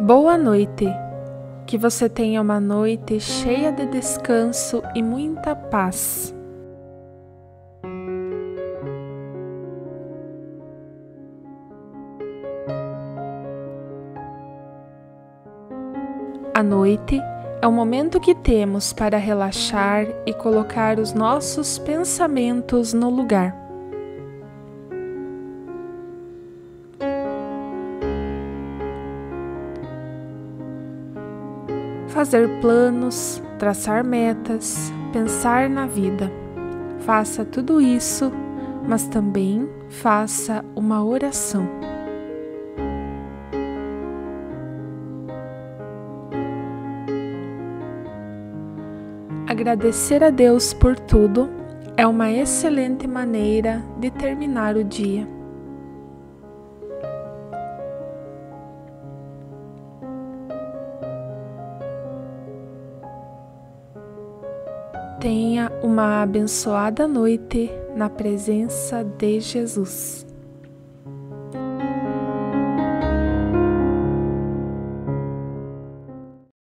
Boa noite. Que você tenha uma noite cheia de descanso e muita paz. A noite é o momento que temos para relaxar e colocar os nossos pensamentos no lugar. Fazer planos, traçar metas, pensar na vida. Faça tudo isso, mas também faça uma oração. Agradecer a Deus por tudo é uma excelente maneira de terminar o dia. Tenha uma abençoada noite na presença de Jesus.